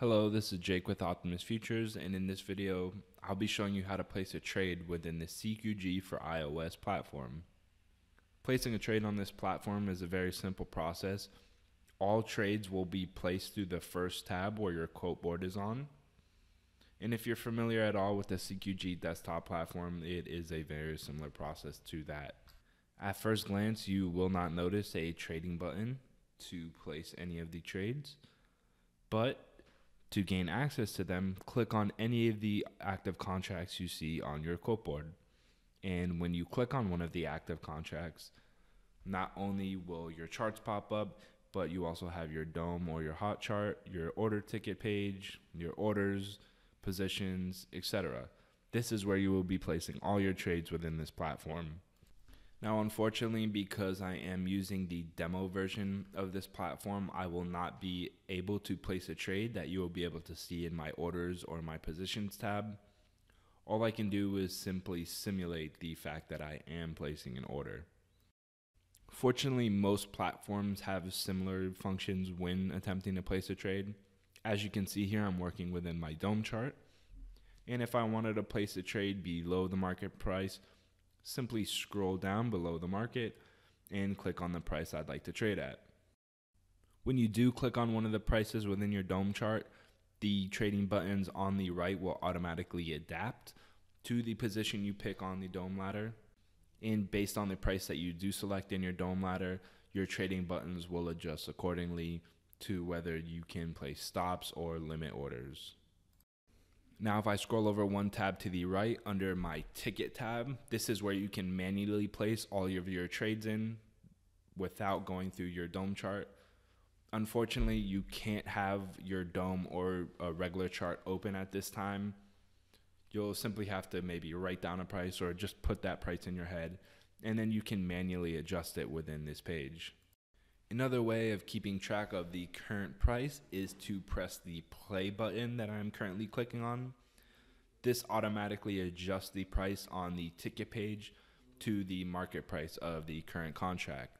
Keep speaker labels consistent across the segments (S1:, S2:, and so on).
S1: Hello, this is Jake with Optimus Futures, and in this video, I'll be showing you how to place a trade within the CQG for iOS platform. Placing a trade on this platform is a very simple process. All trades will be placed through the first tab where your quote board is on. And if you're familiar at all with the CQG desktop platform, it is a very similar process to that. At first glance, you will not notice a trading button to place any of the trades, but to gain access to them, click on any of the active contracts you see on your quote board. And when you click on one of the active contracts, not only will your charts pop up, but you also have your DOM or your hot chart, your order ticket page, your orders, positions, etc. This is where you will be placing all your trades within this platform. Now, unfortunately, because I am using the demo version of this platform, I will not be able to place a trade that you will be able to see in my orders or my positions tab. All I can do is simply simulate the fact that I am placing an order. Fortunately, most platforms have similar functions when attempting to place a trade. As you can see here, I'm working within my DOM chart. And if I wanted to place a trade below the market price, simply scroll down below the market and click on the price I'd like to trade at. When you do click on one of the prices within your DOM chart, the trading buttons on the right will automatically adapt to the position you pick on the DOM ladder. And based on the price that you do select in your DOM ladder, your trading buttons will adjust accordingly to whether you can place stops or limit orders. Now, if I scroll over one tab to the right under my ticket tab, this is where you can manually place all of your trades in without going through your DOM chart. Unfortunately, you can't have your DOM or a regular chart open at this time. You'll simply have to maybe write down a price or just put that price in your head, and then you can manually adjust it within this page. Another way of keeping track of the current price is to press the play button that I'm currently clicking on. This automatically adjusts the price on the ticket page to the market price of the current contract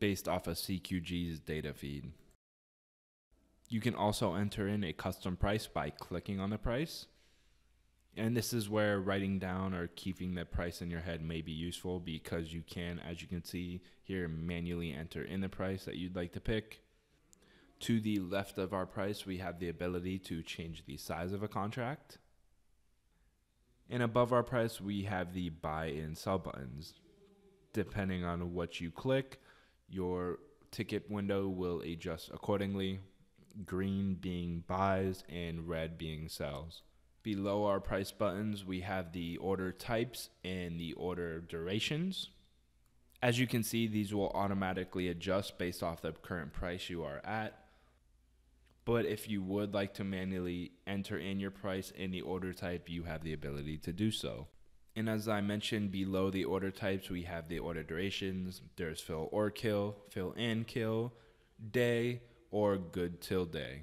S1: based off of CQG's data feed. You can also enter in a custom price by clicking on the price. And this is where writing down or keeping the price in your head may be useful because you can, as you can see here, manually enter in the price that you'd like to pick. To the left of our price, we have the ability to change the size of a contract. And above our price, we have the buy and sell buttons. Depending on what you click, your ticket window will adjust accordingly, green being buys and red being sells. Below our price buttons, we have the order types and the order durations. As you can see, these will automatically adjust based off the current price you are at. But if you would like to manually enter in your price in the order type, you have the ability to do so. And as I mentioned below the order types, we have the order durations. There's fill or kill, fill and kill, day, or good till day.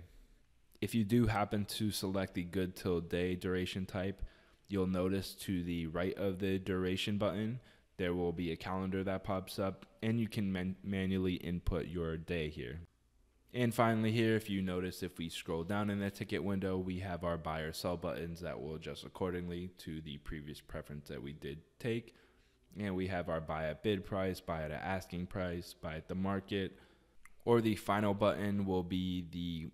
S1: If you do happen to select the good till day duration type, you'll notice to the right of the duration button, there will be a calendar that pops up and you can man manually input your day here. And finally here, if you notice, if we scroll down in the ticket window, we have our buy or sell buttons that will adjust accordingly to the previous preference that we did take. And we have our buy at bid price, buy at asking price, buy at the market, or the final button will be the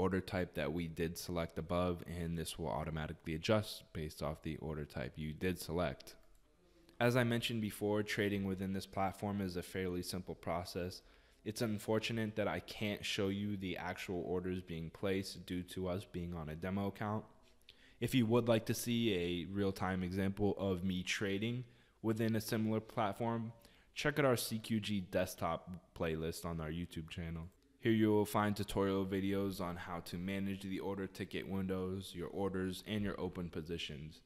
S1: order type that we did select above, and this will automatically adjust based off the order type you did select. As I mentioned before, trading within this platform is a fairly simple process. It's unfortunate that I can't show you the actual orders being placed due to us being on a demo account. If you would like to see a real-time example of me trading within a similar platform, check out our CQG desktop playlist on our YouTube channel. Here you will find tutorial videos on how to manage the order ticket windows, your orders, and your open positions.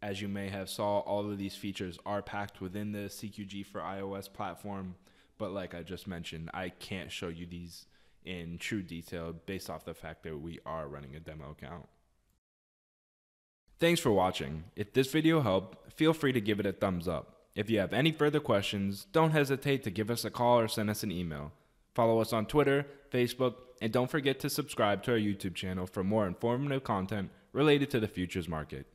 S1: As you may have saw, all of these features are packed within the CQG for iOS platform, but like I just mentioned, I can't show you these in true detail based off the fact that we are running a demo account. Thanks for watching. If this video helped, feel free to give it a thumbs up. If you have any further questions, don't hesitate to give us a call or send us an email. Follow us on Twitter, Facebook, and don't forget to subscribe to our YouTube channel for more informative content related to the futures market.